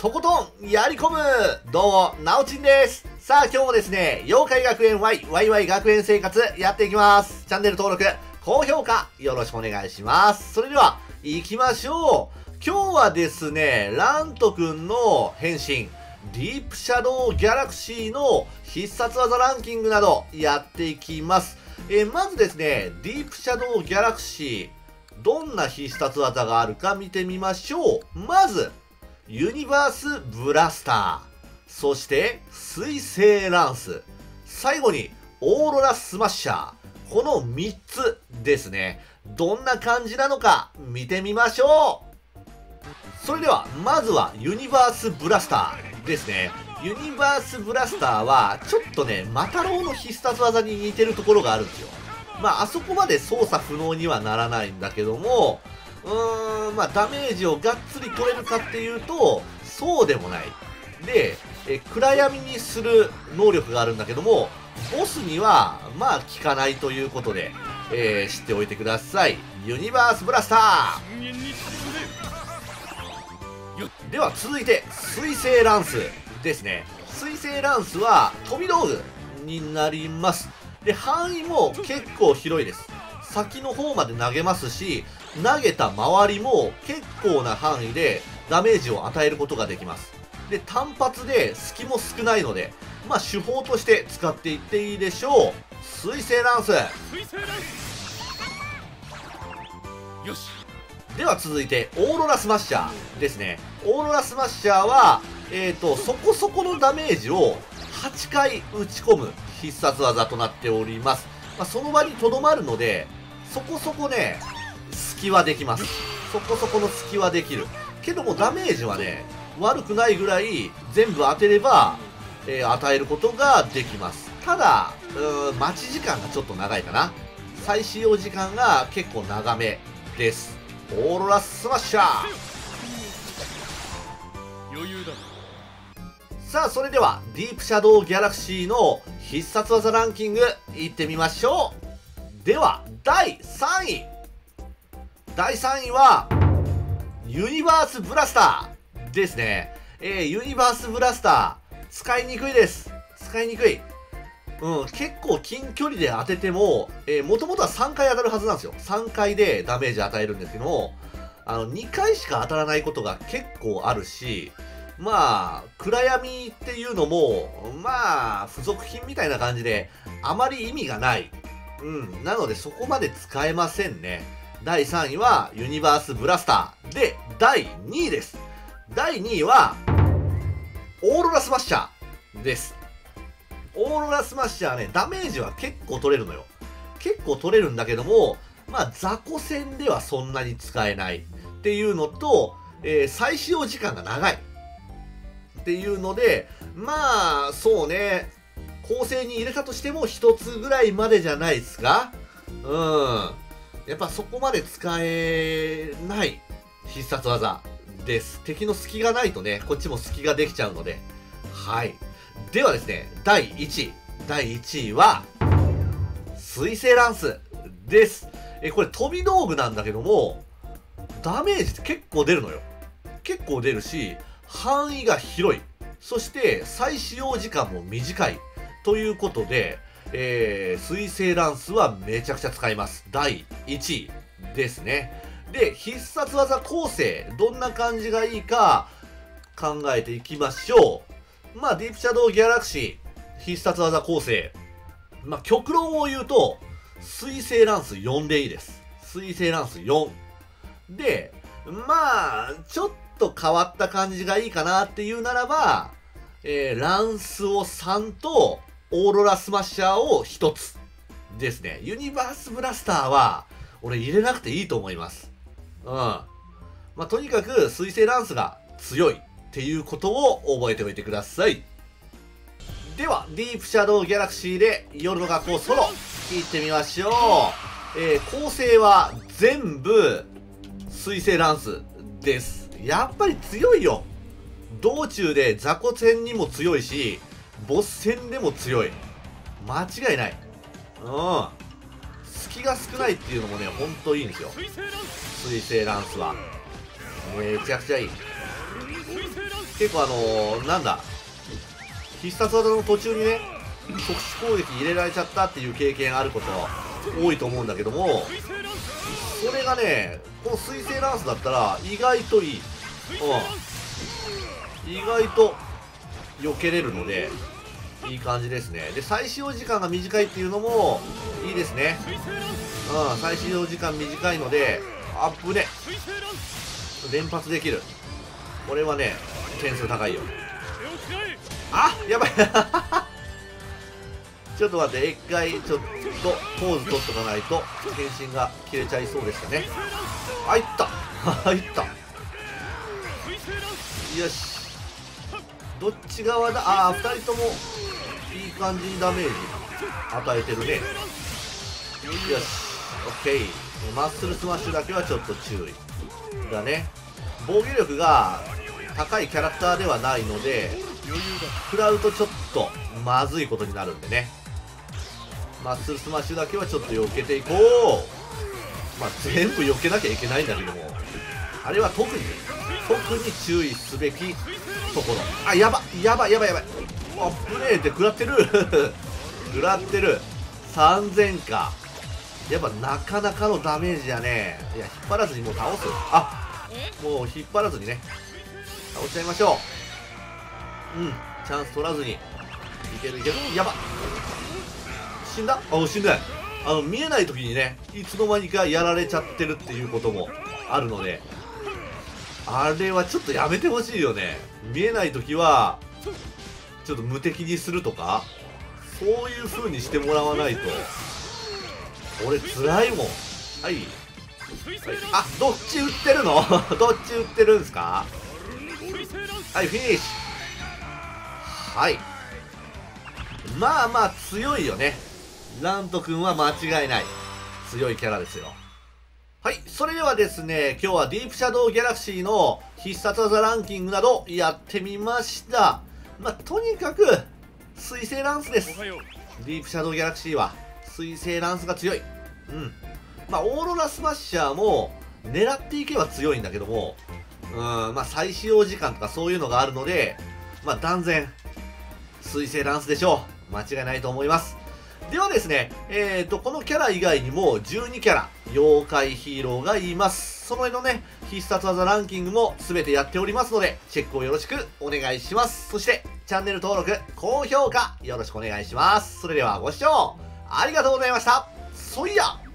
とことんやり込む。どうも、なおちんです。さあ今日もですね、妖怪学園 Y、ワイワイ学園生活やっていきます。チャンネル登録、高評価よろしくお願いします。それでは、行きましょう。今日はですね、ラントくんの変身、ディープシャドウギャラクシーの必殺技ランキングなどやっていきます。えー、まずですね、ディープシャドウギャラクシー、どんな必殺技があるか見てみましょう。まず、ユニバースブラスター、そして水星ランス、最後にオーロラスマッシャー、この3つですね。どんな感じなのか見てみましょうそれでは、まずはユニバースブラスターですね。ユニバースブラスターは、ちょっとね、マタロウの必殺技に似てるところがあるんですよ。まあ、あそこまで操作不能にはならないんだけども、うーん、まあ、ダメージをがっつり取れるかっていうと、そうでもない。で、え暗闇にする能力があるんだけども、ボスには、まあ、効かないということで、えー、知っておいてください。ユニバースブラスターでは続いて、水星ランス。ですね。水星ランスは飛び道具になります。で、範囲も結構広いです。先の方まで投げますし、投げた周りも結構な範囲でダメージを与えることができます。で、単発で隙も少ないので、まあ手法として使っていっていいでしょう。水星ランス。よし。では続いて、オーロラスマッシャーですね。オーロラスマッシャーは、えっ、ー、と、そこそこのダメージを8回打ち込む必殺技となっております。まあ、その場にとどまるので、そこそこね、隙はできます。そこそこの隙はできる。けどもダメージはね、悪くないぐらい全部当てれば、えー、与えることができます。ただ、うー待ち時間がちょっと長いかな。再使用時間が結構長めです。オーロラスマッシャー余裕ださあ、それでは、ディープシャドウギャラクシーの必殺技ランキング、いってみましょう。では、第3位。第3位は、ユニバースブラスターですね。えー、ユニバースブラスター、使いにくいです。使いにくい。うん、結構近距離で当てても、えー、もともとは3回当たるはずなんですよ。3回でダメージ与えるんですけども、あの、2回しか当たらないことが結構あるし、まあ、暗闇っていうのも、まあ、付属品みたいな感じで、あまり意味がない。うん。なので、そこまで使えませんね。第3位は、ユニバースブラスター。で、第2位です。第2位は、オーロラスマッシャーです。オーロラスマッシャーね、ダメージは結構取れるのよ。結構取れるんだけども、まあ、雑魚戦ではそんなに使えないっていうのと、えー、再使用時間が長い。っていうので、まあ、そうね、構成に入れたとしても1つぐらいまでじゃないですかうん。やっぱそこまで使えない必殺技です。敵の隙がないとね、こっちも隙ができちゃうので。はい。ではですね、第1位。第1位は、水星ランスです。え、これ飛び道具なんだけども、ダメージって結構出るのよ。結構出るし、範囲が広い。そして再使用時間も短い。ということで、えー、水星ランスはめちゃくちゃ使います。第1位ですね。で、必殺技構成、どんな感じがいいか考えていきましょう。まあ、ディープシャドウギャラクシー、必殺技構成。まあ、極論を言うと、水星ランス4でいいです。水星ランス4。で、まあ、ちょっと変わった感じがいいかなっていうならば、えー、ランスを3と、オーロラスマッシャーを1つですね。ユニバースブラスターは、俺入れなくていいと思います。うん。まあ、とにかく、水星ランスが強いっていうことを覚えておいてください。では、ディープシャドウギャラクシーで夜の学校ソロ、行ってみましょう。えー、構成は全部、水星ランスです。やっぱり強いよ道中で雑魚戦にも強いしボス戦でも強い。間違いない。うん。隙が少ないっていうのもねほんといいんですよ。水星ランスは。めちゃくちゃいい。結構あのー、なんだ。必殺技の途中にね特殊攻撃入れられちゃったっていう経験あること多いと思うんだけどもそれがねこの水星ランスだったら意外といい、うん、意外と避けれるのでいい感じですね。で最使用時間が短いっていうのもいいですね。うん最使用時間短いのでアップね。連発できる。これはね点数高いよ。あやばい。ちょっと待って一回ちょっとポーズ取っとかないと変身が切れちゃいそうでしたね。あいった。入った。よし。どっち側だ？ああ2人ともいい感じにダメージ与えてるね。よし。OK マッスルスマッシュだけはちょっと注意。だね。防御力が高いキャラクターではないので食らうとちょっとまずいことになるんでね。マッスルスマッシュだけはちょっと避けていこう。まあ全部避けなきゃいけないんだけども。あれは特に特に注意すべきところ。あやばやばいやばやばい。あプレーって食らってる。食らってる。3000か。やっぱなかなかのダメージやね。いや引っ張らずにもう倒す。あもう引っ張らずにね。倒しちゃいましょう。うんチャンス取らずに。いけるいける。やば。死んだ？あ死んでない。あの見えない時にねいつの間にかやられちゃってるっていうこともあるので。あれはちょっとやめてほしいよね。見えない時はちょっと無敵にするとかそういう風にしてもらわないと。俺辛いもん。はい、はい、あどっち売ってるの？どっち売ってるんすか？はいフィニッシュ。はい。まあまあ強いよね。ラント君は間違いない。強いキャラですよ。それではですね、今日はディープシャドウギャラクシーの必殺技ランキングなどやってみました。まあ、とにかく、水星ランスです。ディープシャドウギャラクシーは、水星ランスが強い。うん。まあ、オーロラスマッシャーも、狙っていけば強いんだけども、うん、まあ、再使用時間とかそういうのがあるので、まあ、断然、水星ランスでしょう。間違いないと思います。ではですね、えーと、このキャラ以外にも12キャラ、妖怪ヒーローがいます。その辺のね、必殺技ランキングも全てやっておりますので、チェックをよろしくお願いします。そして、チャンネル登録、高評価、よろしくお願いします。それではご視聴、ありがとうございました。そいや